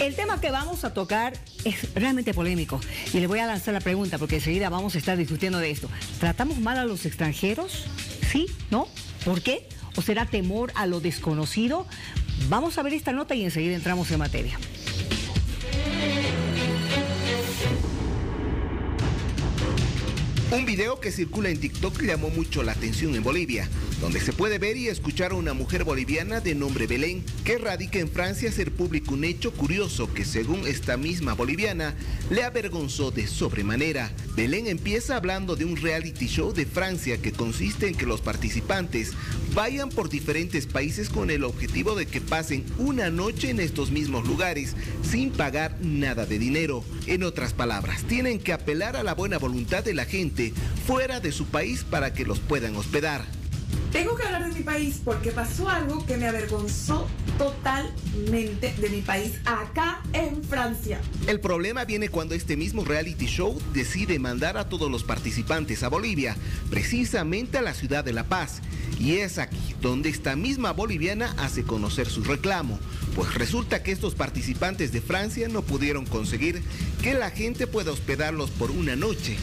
El tema que vamos a tocar es realmente polémico y le voy a lanzar la pregunta porque enseguida vamos a estar discutiendo de esto. ¿Tratamos mal a los extranjeros? ¿Sí? ¿No? ¿Por qué? ¿O será temor a lo desconocido? Vamos a ver esta nota y enseguida entramos en materia. Un video que circula en TikTok llamó mucho la atención en Bolivia, donde se puede ver y escuchar a una mujer boliviana de nombre Belén, que radica en Francia, hacer público un hecho curioso que según esta misma boliviana le avergonzó de sobremanera. Belén empieza hablando de un reality show de Francia que consiste en que los participantes vayan por diferentes países con el objetivo de que pasen una noche en estos mismos lugares sin pagar nada de dinero. En otras palabras, tienen que apelar a la buena voluntad de la gente fuera de su país para que los puedan hospedar. Tengo que hablar de mi país porque pasó algo que me avergonzó totalmente de mi país acá en Francia. El problema viene cuando este mismo reality show decide mandar a todos los participantes a Bolivia, precisamente a la ciudad de La Paz. Y es aquí donde esta misma boliviana hace conocer su reclamo, pues resulta que estos participantes de Francia no pudieron conseguir que la gente pueda hospedarlos por una noche.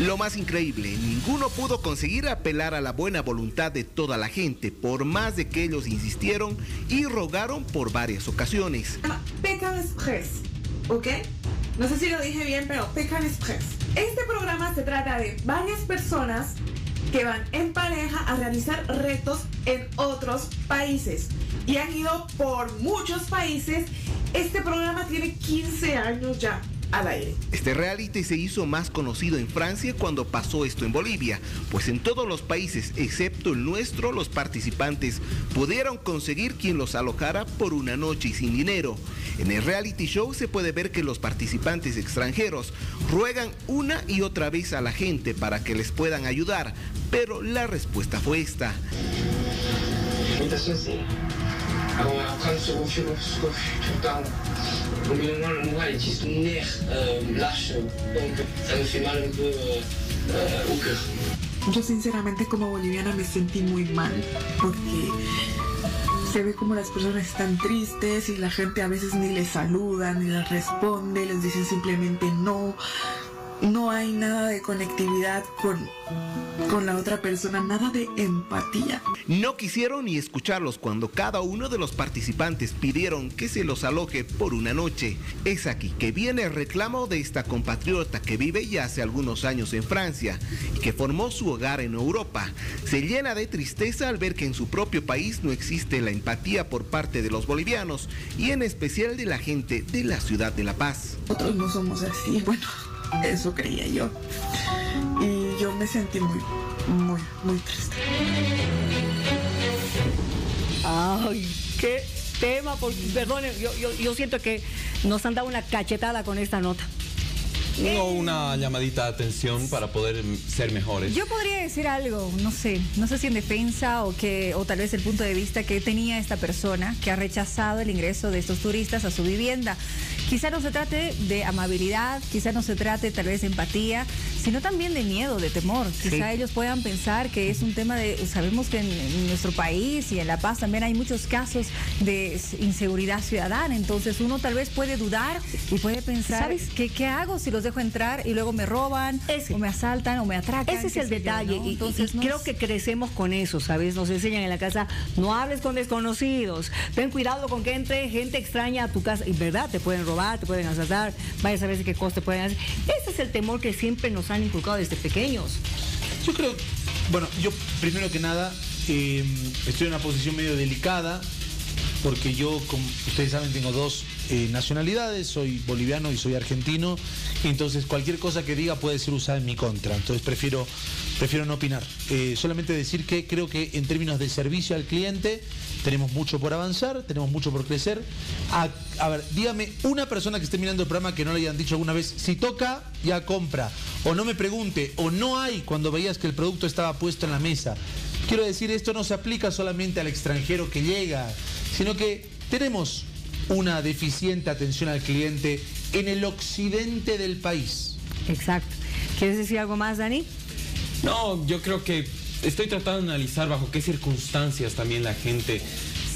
Lo más increíble, ninguno pudo conseguir apelar a la buena voluntad de toda la gente, por más de que ellos insistieron y rogaron por varias ocasiones. Pecan Express, ¿ok? No sé si lo dije bien, pero Pecan Express. Este programa se trata de varias personas que van en pareja a realizar retos en otros países y han ido por muchos países. Este programa tiene 15 años ya al aire. Este reality se hizo más conocido en Francia cuando pasó esto en Bolivia, pues en todos los países, excepto el nuestro, los participantes pudieron conseguir quien los alojara por una noche y sin dinero. En el reality show se puede ver que los participantes extranjeros ruegan una y otra vez a la gente para que les puedan ayudar, pero la respuesta fue esta. Yo sinceramente como boliviana me sentí muy mal porque se ve como las personas están tristes y la gente a veces ni les saluda, ni les responde, les dicen simplemente no. No hay nada de conectividad con, con la otra persona, nada de empatía. No quisieron ni escucharlos cuando cada uno de los participantes pidieron que se los aloje por una noche. Es aquí que viene el reclamo de esta compatriota que vive ya hace algunos años en Francia y que formó su hogar en Europa. Se llena de tristeza al ver que en su propio país no existe la empatía por parte de los bolivianos y en especial de la gente de la ciudad de La Paz. Nosotros no somos así, bueno, eso creía yo. Y yo me sentí muy, muy, muy triste. Ay, qué tema, por, perdón, yo, yo, yo siento que nos han dado una cachetada con esta nota. No una llamadita de atención para poder ser mejores. Yo podría decir algo, no sé, no sé si en defensa o que o tal vez el punto de vista que tenía esta persona que ha rechazado el ingreso de estos turistas a su vivienda. Quizá no se trate de amabilidad, quizá no se trate tal vez de empatía, sino también de miedo, de temor. Quizá ellos puedan pensar que es un tema de, sabemos que en, en nuestro país y en La Paz también hay muchos casos de inseguridad ciudadana, entonces uno tal vez puede dudar y puede pensar, ¿Sabes? ¿qué, qué hago si los dejo entrar y luego me roban Ese. o me asaltan o me atracan? Ese es el yo, detalle ¿no? y- y, Entonces, y creo que crecemos con eso, ¿sabes? Nos enseñan en la casa, no hables con desconocidos, ten cuidado con que entre gente extraña a tu casa y verdad, te pueden robar, te pueden asaltar, vaya a saber qué cosa te pueden hacer. Ese es el temor que siempre nos han inculcado desde pequeños. Yo creo, bueno, yo primero que nada eh, estoy en una posición medio delicada porque yo, como ustedes saben, tengo dos eh, nacionalidades, soy boliviano y soy argentino, entonces cualquier cosa que diga puede ser usada en mi contra, entonces prefiero, prefiero no opinar. Eh, solamente decir que creo que en términos de servicio al cliente tenemos mucho por avanzar, tenemos mucho por crecer. A ver, dígame una persona que esté mirando el programa que no le hayan dicho alguna vez, si toca, ya compra, o no me pregunte, o no hay cuando veías que el producto estaba puesto en la mesa. Quiero decir, esto no se aplica solamente al extranjero que llega, sino que tenemos una deficiente atención al cliente en el occidente del país. Exacto. ¿Quieres decir algo más, Dani? No, yo creo que estoy tratando de analizar bajo qué circunstancias también la gente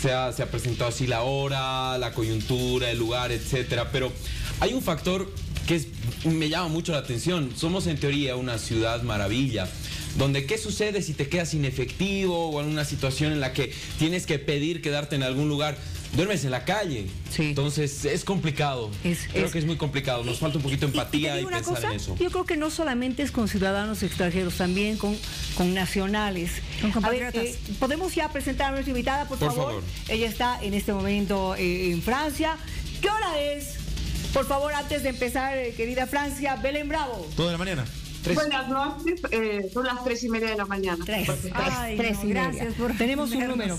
se ha, se ha presentado así la hora, la coyuntura, el lugar, etcétera. Pero hay un factor que es- me llama mucho la atención. Somos en teoría una ciudad maravilla. Donde qué sucede si te quedas sin efectivo o en una situación en la que tienes que pedir quedarte en algún lugar, duermes en la calle. Sí. Entonces es complicado. Es- Creo es- que es muy complicado. Nos falta un poquito de y empatía y, pensar cosa, en eso. Yo creo que no solamente es con ciudadanos extranjeros, también con, con nacionales. Con A ver, eh, Podemos ya presentar a nuestra invitada, por, Por favor? favor. Ella está en este momento eh, en Francia. ¿Qué hora es? Por favor, antes de empezar, eh, querida Francia, Belén Bravo. Toda la mañana. Tres. Buenas noches, eh, son las tres y media de la mañana. Tres, tres, Ay, tres no, y media. gracias por Tenemos un número.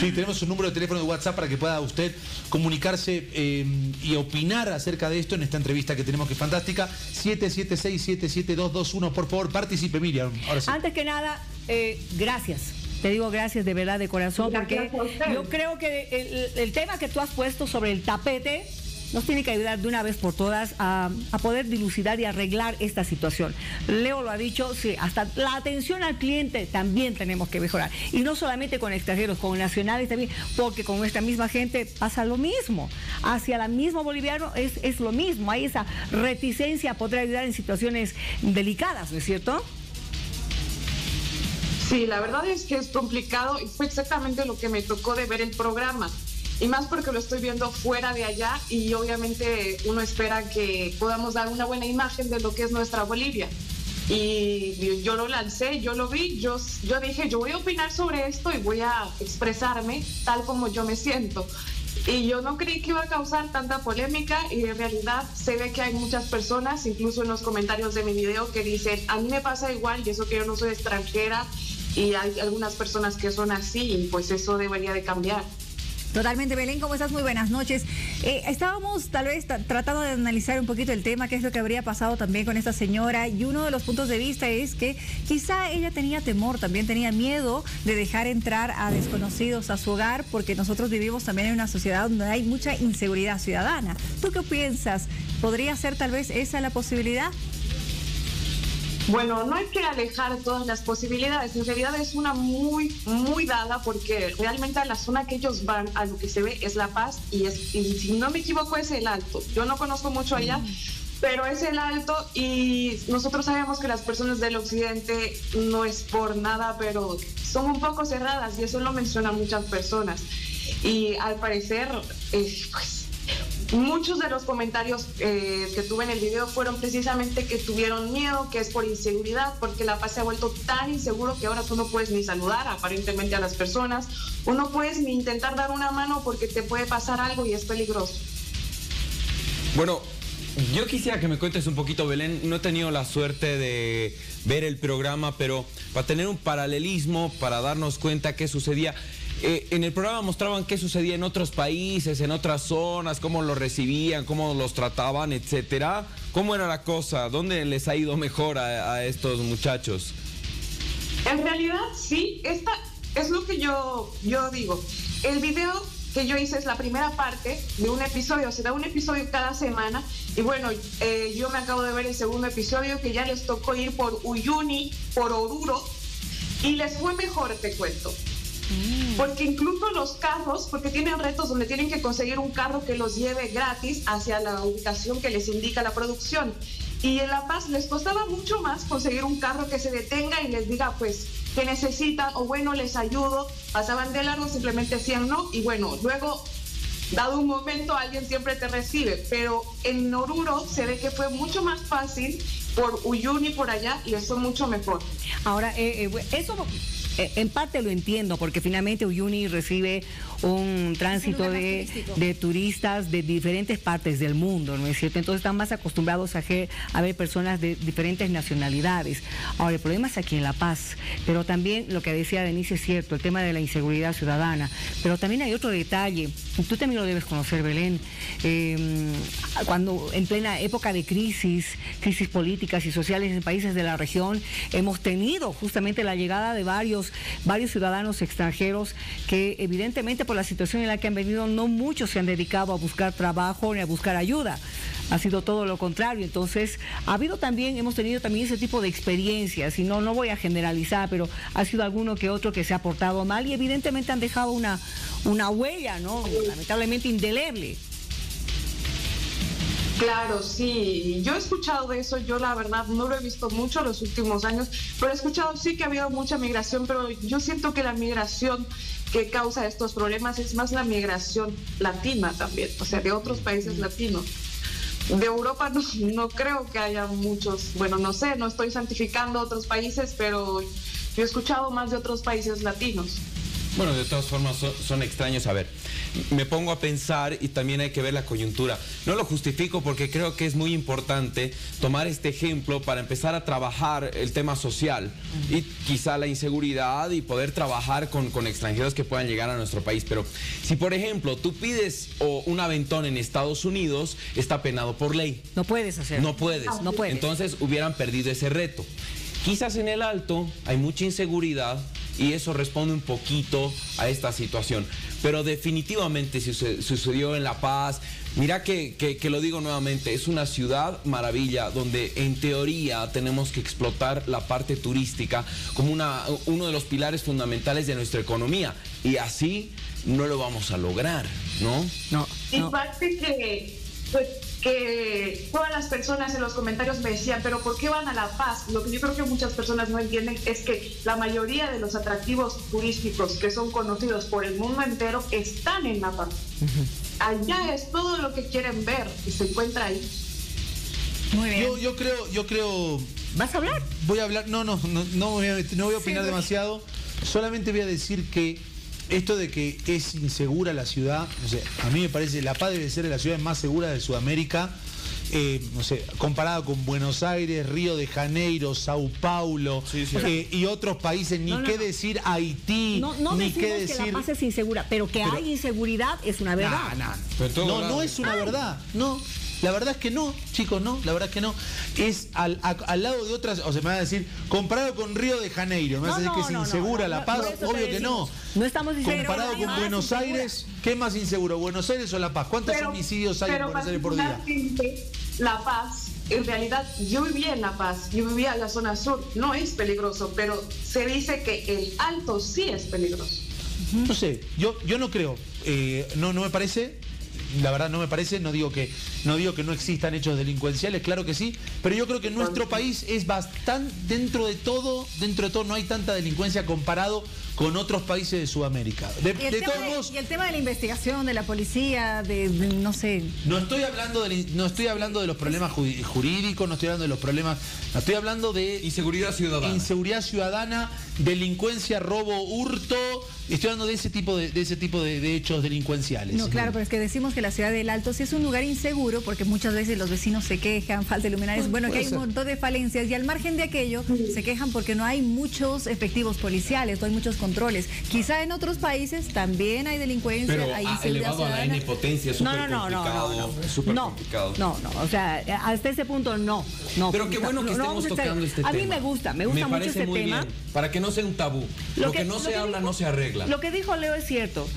Sí, tenemos un número de teléfono de WhatsApp para que pueda usted comunicarse eh, y opinar acerca de esto en esta entrevista que tenemos que es fantástica. 776-77221. Por favor, participe, Miriam. Ahora sí. Antes que nada, eh, gracias. Te digo gracias de verdad, de corazón, porque yo creo que el, el tema que tú has puesto sobre el tapete nos tiene que ayudar de una vez por todas a, a poder dilucidar y arreglar esta situación. Leo lo ha dicho, sí, hasta la atención al cliente también tenemos que mejorar. Y no solamente con extranjeros, con nacionales también, porque con nuestra misma gente pasa lo mismo. Hacia la misma boliviano es, es lo mismo. Hay esa reticencia a poder ayudar en situaciones delicadas, ¿no es cierto? Sí, la verdad es que es complicado y fue exactamente lo que me tocó de ver el programa. Y más porque lo estoy viendo fuera de allá y obviamente uno espera que podamos dar una buena imagen de lo que es nuestra Bolivia. Y yo lo lancé, yo lo vi, yo, yo dije, yo voy a opinar sobre esto y voy a expresarme tal como yo me siento. Y yo no creí que iba a causar tanta polémica y en realidad se ve que hay muchas personas, incluso en los comentarios de mi video, que dicen, a mí me pasa igual y eso que yo no soy extranjera y hay algunas personas que son así y pues eso debería de cambiar. Totalmente, Belén, ¿cómo estás? Muy buenas noches. Eh, estábamos tal vez ta- tratando de analizar un poquito el tema, qué es lo que habría pasado también con esta señora, y uno de los puntos de vista es que quizá ella tenía temor, también tenía miedo de dejar entrar a desconocidos a su hogar, porque nosotros vivimos también en una sociedad donde hay mucha inseguridad ciudadana. ¿Tú qué piensas? ¿Podría ser tal vez esa la posibilidad? Bueno, no hay que alejar todas las posibilidades, en realidad es una muy, muy dada porque realmente a la zona que ellos van, a lo que se ve es La Paz y, es, y si no me equivoco es el Alto. Yo no conozco mucho allá, pero es el Alto y nosotros sabemos que las personas del Occidente no es por nada, pero son un poco cerradas y eso lo mencionan muchas personas. Y al parecer, eh, pues Muchos de los comentarios eh, que tuve en el video fueron precisamente que tuvieron miedo, que es por inseguridad, porque La Paz se ha vuelto tan inseguro que ahora tú no puedes ni saludar aparentemente a las personas, o no puedes ni intentar dar una mano porque te puede pasar algo y es peligroso. Bueno, yo quisiera que me cuentes un poquito, Belén. No he tenido la suerte de ver el programa, pero para tener un paralelismo, para darnos cuenta qué sucedía. Eh, en el programa mostraban qué sucedía en otros países, en otras zonas, cómo los recibían, cómo los trataban, etcétera. ¿Cómo era la cosa? ¿Dónde les ha ido mejor a, estos muchachos? En realidad, sí, esta es lo que yo, yo digo. El video que yo hice es la primera parte de un episodio, se da un episodio cada semana. Y bueno, eh, yo me acabo de ver el segundo episodio que ya les tocó ir por Uyuni, por Oruro, y les fue mejor, te cuento. Porque incluso los carros, porque tienen retos donde tienen que conseguir un carro que los lleve gratis hacia la ubicación que les indica la producción. Y en La Paz les costaba mucho más conseguir un carro que se detenga y les diga, pues, que necesitan, o bueno, les ayudo. Pasaban de largo, simplemente hacían no, y bueno, luego, dado un momento, alguien siempre te recibe. Pero en Oruro se ve que fue mucho más fácil por Uyuni por allá y eso mucho mejor. Ahora, eh, eh, eso en parte lo entiendo, porque finalmente Uyuni recibe un tránsito de, turistas de diferentes partes del mundo, ¿no es cierto? Entonces están más acostumbrados a, que- a ver personas de diferentes nacionalidades. Ahora, el problema es aquí en La Paz, pero también lo que decía Denise es cierto, el tema de la inseguridad ciudadana, pero también hay otro detalle, tú también lo debes conocer, Belén, eh, cuando en plena época de crisis, crisis políticas y sociales en países de la región, hemos tenido justamente la llegada de varios, varios ciudadanos extranjeros que evidentemente por la situación en la que han venido, no muchos se han dedicado a buscar trabajo ni a buscar ayuda. ha sido todo lo contrario. Entonces, ha habido también, hemos tenido también ese tipo de experiencias, y no, no voy a generalizar, pero ha sido alguno que otro que se ha portado mal y evidentemente han dejado una, una huella, ¿no? Lamentablemente indeleble. Claro, sí. Yo he escuchado de eso, yo la verdad no lo he visto mucho los últimos años, pero he escuchado sí que ha habido mucha migración, pero yo siento que la migración que causa estos problemas es más la migración latina también, o sea, de otros países latinos. De Europa no, no creo que haya muchos, bueno, no sé, no estoy santificando otros países, pero yo he escuchado más de otros países latinos. Bueno, de todas formas son, son, extraños. A ver, me pongo a pensar y también hay que ver la coyuntura. No lo justifico porque creo que es muy importante tomar este ejemplo para empezar a trabajar el tema social y quizá la inseguridad y poder trabajar con, con extranjeros que puedan llegar a nuestro país. Pero si, por ejemplo, tú pides o un aventón en Estados Unidos, está penado por ley. No puedes hacerlo. No puedes. No puedes. Entonces hubieran perdido ese reto. Quizás en el alto hay mucha inseguridad y eso responde un poquito a esta situación. Pero definitivamente sucedió en La Paz. Mira que, que, que, lo digo nuevamente, es una ciudad maravilla donde en teoría tenemos que explotar la parte turística como una, uno de los pilares fundamentales de nuestra economía. Y así no lo vamos a lograr, ¿no? No. Y no. parte que, pues, que todas las personas en los comentarios me decían, pero ¿por qué van a La Paz? Lo que yo creo que muchas personas no entienden es que la mayoría de los atractivos turísticos que son conocidos por el mundo entero están en La Paz. Uh -huh. Allá es todo lo que quieren ver y se encuentra ahí. Muy bien. Yo, yo creo, yo creo. ¿Vas a hablar? Voy a hablar, no, no, no, no voy a, no voy a opinar sí, demasiado. Solamente voy a decir que esto de que es insegura la ciudad, no sé, a mí me parece La Paz debe ser la ciudad más segura de Sudamérica. Eh, no sé, comparada con Buenos Aires, Río de Janeiro, Sao Paulo sí, sí. Eh, y otros países, ni no, no, qué decir Haití, No, no ni qué decir. que La Paz es insegura, pero que Pero- hay inseguridad es una verdad. Nah, nah. Pero No, no es una verdad, no. La verdad es que no, chicos, no, la verdad es que no. Es al, a- al lado de otras, o sea, me van a decir, comparado con Río de Janeiro, me No, vas a decir no, que es no, insegura La Paz, obvio que no. No estamos diciendo Comparado con Buenos insegura. Aires, ¿qué más inseguro, Buenos Aires o La Paz? ¿Cuántos Pero- homicidios hay en Buenos Aires por día? La Paz, en realidad yo vivía en La Paz, yo vivía en la zona sur, no es peligroso, pero se dice que el alto sí es peligroso. No sé, yo, yo no creo, eh, no, no me parece, la verdad no me parece, no digo que no digo que no existan hechos delincuenciales, claro que sí, pero yo creo que nuestro país es bastante, dentro de todo, dentro de todo no hay tanta delincuencia comparado con otros países de Sudamérica. De, Y el, de tema todos de, modos, y el tema de la investigación, de la policía, de, de- no sé. no estoy hablando de, no estoy hablando de los problemas ju- jurídicos, no estoy hablando de los problemas, no estoy hablando de Inseguridad ciudadana. inseguridad ciudadana, delincuencia, robo, hurto, estoy hablando de ese tipo de, de ese tipo de, de hechos delincuenciales. No, claro, pero es que decimos que la ciudad del Alto sí es un lugar inseguro porque muchas veces los vecinos se quejan, falta de luminarias, bueno, que hay ser. un montón de falencias y al margen de aquello se quejan porque no hay muchos efectivos policiales, no hay muchos controles. Quizá en otros países también hay delincuencia, Pero hay elevado a la ciudadana. N potencia, es No, no, no, no, complicado. no, no. es súper no, complicado. no, no, o sea, hasta ese punto no, no. Pero qué bueno que No, no estemos a tocando este a tema. mí me gusta, me gusta mucho este muy tema. bien, para que no sea un tabú. Lo, que, no se habla dijo- no se arregla. Lo que dijo Leo es cierto.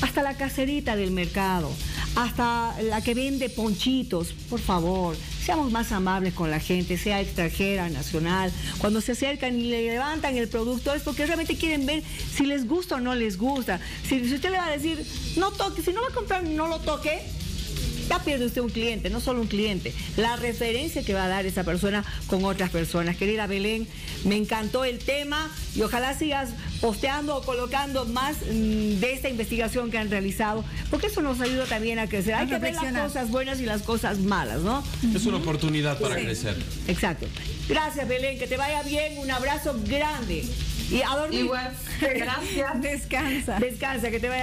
Hasta la caserita del mercado, hasta la que vende ponchitos, por favor, seamos más amables con la gente, sea extranjera, nacional. Cuando se acercan y le levantan el producto es porque realmente quieren ver si les gusta o no les gusta. Si, usted le va a decir, no toque, si no va a comprar, no lo toque, ya pierde usted un cliente, no solo un cliente, la referencia que va a dar esa persona con otras personas. Querida Belén, me encantó el tema y ojalá sigas posteando o colocando más mm, de esta investigación que han realizado, porque eso nos ayuda también a crecer. Hay A que ver las cosas buenas y las cosas malas, ¿no? Es una oportunidad para Sí. crecer. Exacto. Gracias, Belén, que te vaya bien, un abrazo grande. Y a dormir. Igual, gracias. Descansa. Descansa, que te vaya